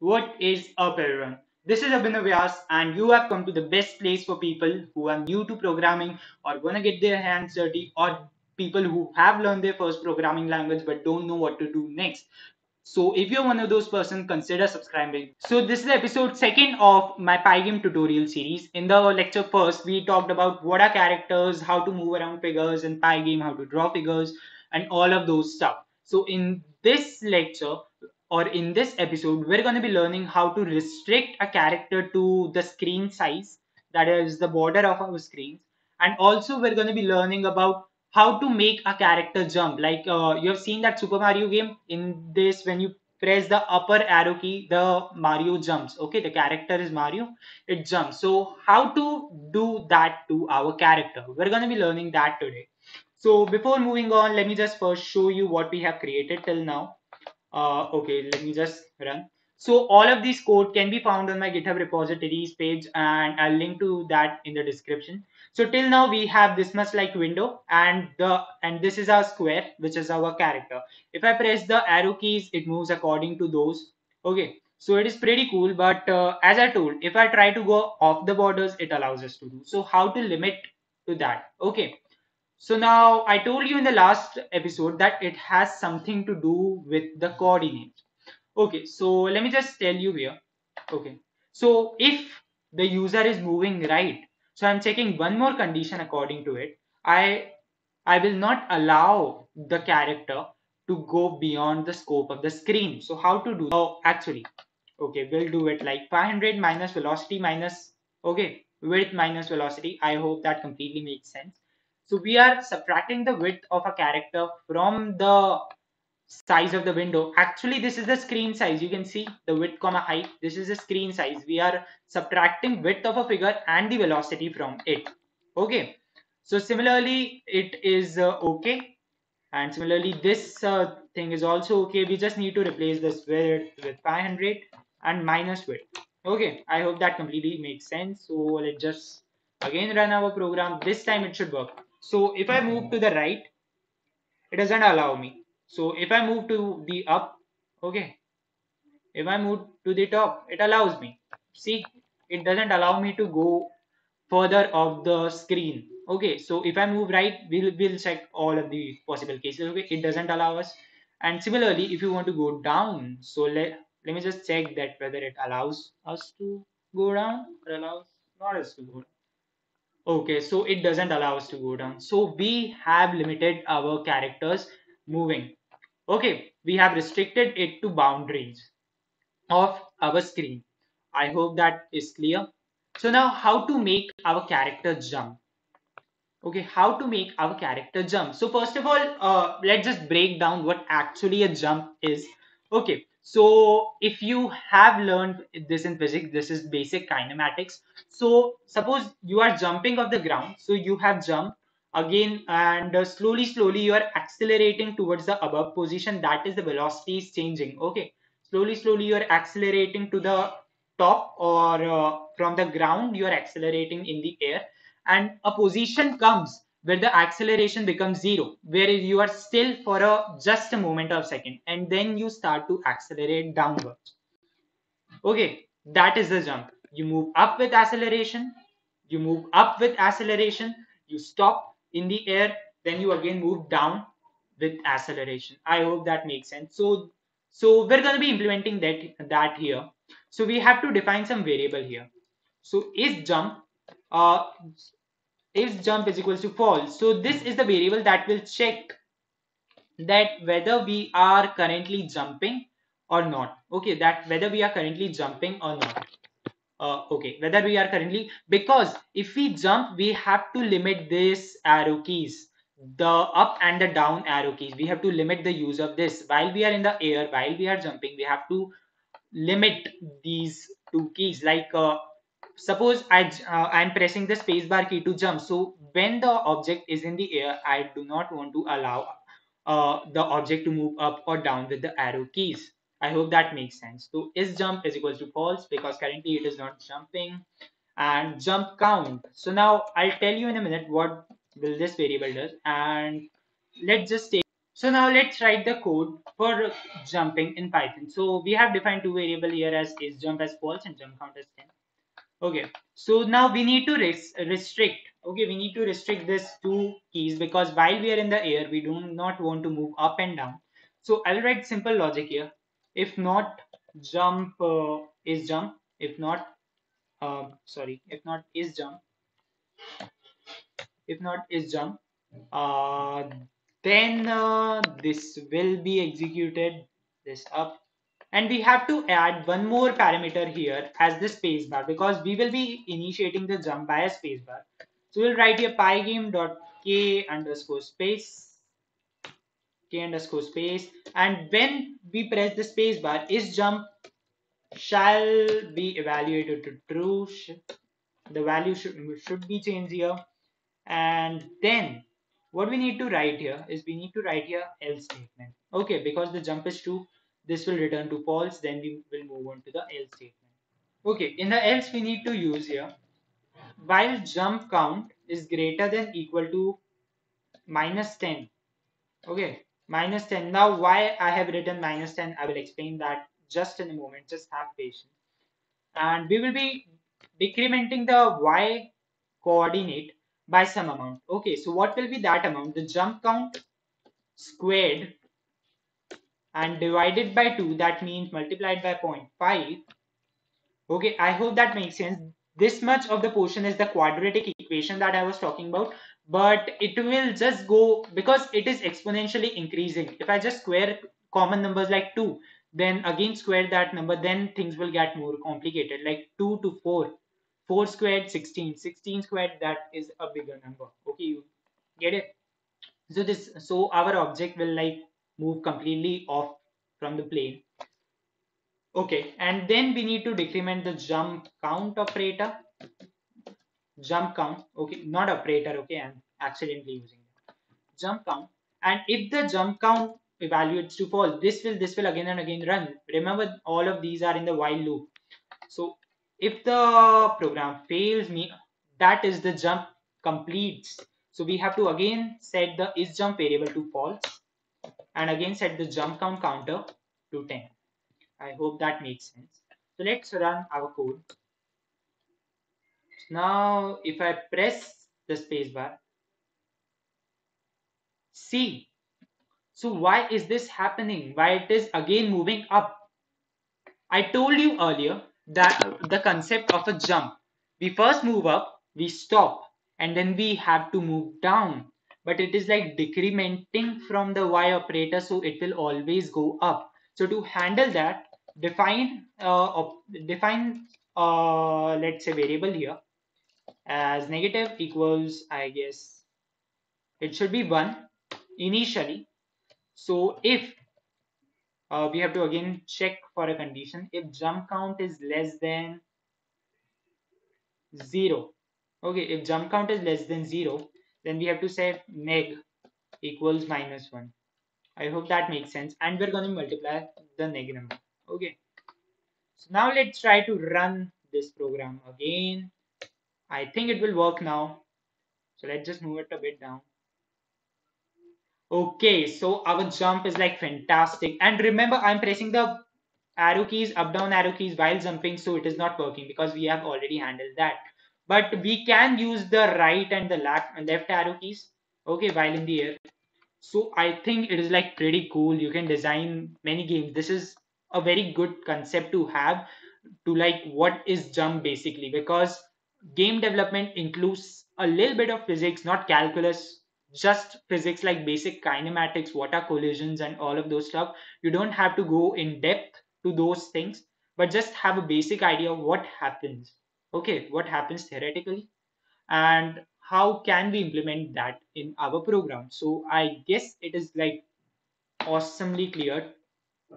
What is up, everyone? This is Abhinn Vyas, and you have come to the best place for people who are new to programming or gonna get their hands dirty, or people who have learned their first programming language but don't know what to do next. So, if you're one of those persons, consider subscribing. So, this is episode second of my Pygame tutorial series. In the lecture first, we talked about what are characters, how to move around figures in Pygame, how to draw figures, and all of those stuff. So, in this lecture, or in this episode, we're going to be learning how to restrict a character to the screen size, that is the border of our screens. And also, we're going to be learning about how to make a character jump. Like uh, you have seen that Super Mario game. In this, when you press the upper arrow key, the Mario jumps. Okay, the character is Mario, it jumps. So, how to do that to our character? We're going to be learning that today. So, before moving on, let me just first show you what we have created till now uh, okay let me just run. So all of this code can be found on my github repositories page and i'll link to that in the description. So till now we have this much like window and the and this is our square which is our character. If i press the arrow keys it moves according to those. Okay so it is pretty cool but uh, as i told if i try to go off the borders it allows us to do. So how to limit to that? Okay so now I told you in the last episode that it has something to do with the coordinates. Okay, so let me just tell you here. Okay, so if the user is moving right, so I'm checking one more condition according to it. I I will not allow the character to go beyond the scope of the screen. So how to do? Oh, actually, okay, we'll do it like 500 minus velocity minus okay width minus velocity. I hope that completely makes sense so we are subtracting the width of a character from the size of the window. Actually, this is the screen size. You can see the width comma height. This is the screen size. We are subtracting width of a figure and the velocity from it. Okay. So similarly, it is uh, okay. And similarly, this uh, thing is also okay. We just need to replace this width with 500 and minus width. Okay. I hope that completely makes sense. So let's just again run our program. This time it should work. So if I move to the right, it doesn't allow me. So if I move to the up, okay. If I move to the top, it allows me. See, it doesn't allow me to go further off the screen. Okay, so if I move right, we'll, we'll check all of the possible cases. Okay, it doesn't allow us. And similarly, if you want to go down, so let, let me just check that whether it allows us to go down or allows not us to go down. Okay, so it doesn't allow us to go down. So we have limited our characters moving. Okay, we have restricted it to boundaries of our screen. I hope that is clear. So now how to make our character jump? Okay, how to make our character jump? So first of all, uh, let's just break down what actually a jump is. Okay, so if you have learned this in physics, this is basic kinematics. So suppose you are jumping off the ground. So you have jumped again and uh, slowly, slowly you are accelerating towards the above position. That is the velocity is changing. Okay. Slowly, slowly you are accelerating to the top or uh, from the ground you are accelerating in the air and a position comes where the acceleration becomes zero, where you are still for a just a moment of second, and then you start to accelerate downwards. Okay, that is the jump. You move up with acceleration, you move up with acceleration, you stop in the air, then you again move down with acceleration. I hope that makes sense. So, so we're going to be implementing that that here. So we have to define some variable here. So is jump uh, if jump is equals to false. So this is the variable that will check that whether we are currently jumping or not. Okay, that whether we are currently jumping or not. Uh, okay, whether we are currently because if we jump, we have to limit this arrow keys the up and the down arrow keys we have to limit the use of this while we are in the air while we are jumping we have to limit these two keys like uh, suppose I uh, I'm pressing the spacebar key to jump. So when the object is in the air, I do not want to allow uh, the object to move up or down with the arrow keys. I hope that makes sense. So is jump is equals to false because currently it is not jumping and jump count. So now I'll tell you in a minute what will this variable does and let's just take So now let's write the code for jumping in Python. So we have defined two variable here as is jump as false and jump count as 10. Okay, so now we need to res restrict. Okay, we need to restrict this two keys because while we are in the air, we do not want to move up and down. So I'll write simple logic here. If not jump uh, is jump, if not, uh, sorry, if not is jump, if not is jump, uh, then uh, this will be executed this up and we have to add one more parameter here as the spacebar because we will be initiating the jump by a spacebar so we'll write here pygame dot k underscore space k underscore space. And when we press the spacebar is jump shall be evaluated to true. The value should, should be changed here. And then what we need to write here is we need to write here else statement. Okay because the jump is true this will return to false then we will move on to the else statement. Okay in the else we need to use here while jump count is greater than equal to minus 10 okay minus 10 now why i have written minus 10 i will explain that just in a moment. Just have patience. And we will be decrementing the y coordinate by some amount. Okay, so what will be that amount? The jump count squared and divided by 2, that means multiplied by 0.5. Okay, I hope that makes sense. This much of the portion is the quadratic equation that I was talking about, but it will just go because it is exponentially increasing. If I just square common numbers like 2, then again square that number, then things will get more complicated, like 2 to 4 4 squared 16 16 squared that is a bigger number okay you get it so this so our object will like move completely off from the plane. Okay and then we need to decrement the jump count operator. Jump count okay not operator okay i'm accidentally using it. jump count and if the jump count evaluates to false this will this will again and again run. Remember all of these are in the while loop. So if the program fails me that is the jump completes. So we have to again set the is jump variable to false and again set the jump count counter to 10 i hope that makes sense. So let's run our code. Now if i press the spacebar see. So why is this happening? Why it is again moving up? I told you earlier that the concept of a jump. We first move up, we stop, and then we have to move down. But it is like decrementing from the y operator, so it will always go up. So to handle that, define uh, define uh, let's say variable here as negative equals I guess it should be one initially. So if uh, we have to again check for a condition if jump count is less than 0 okay if jump count is less than 0 then we have to say neg equals minus 1 i hope that makes sense. And we're going to multiply the neg number. Okay. So now let's try to run this program again. I think it will work now. So let's just move it a bit down. Okay, so our jump is like fantastic. And remember, I'm pressing the arrow keys, up down arrow keys while jumping, so it is not working because we have already handled that. But we can use the right and the left, left arrow keys, okay, while in the air. So I think it is like pretty cool. You can design many games. This is a very good concept to have to like what is jump basically because game development includes a little bit of physics, not calculus just physics like basic kinematics, what are collisions, and all of those stuff. You don't have to go in depth to those things, but just have a basic idea of what happens. Okay, what happens theoretically, and how can we implement that in our program. So I guess it is like awesomely clear.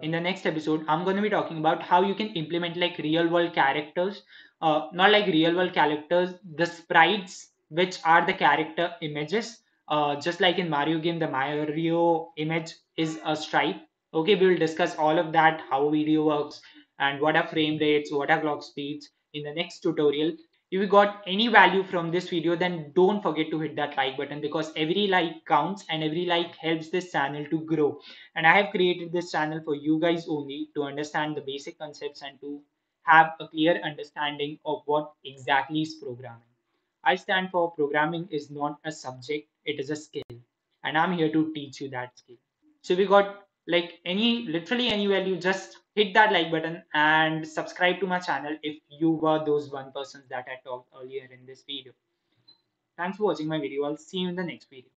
In the next episode, I'm going to be talking about how you can implement like real world characters, uh, not like real world characters, the sprites, which are the character images uh, just like in Mario game, the Mario image is a sprite. Okay, we will discuss all of that, how video works, and what are frame rates, what are clock speeds in the next tutorial. if you got any value from this video then don't forget to hit that like button because every like counts and every like helps this channel to grow. And i have created this channel for you guys only to understand the basic concepts and to have a clear understanding of what exactly is programming. I stand for programming is not a subject it is a skill. And i'm here to teach you that skill. So we got like any literally any value just hit that like button and subscribe to my channel if you were those one persons that i talked earlier in this video. Thanks for watching my video. I'll see you in the next video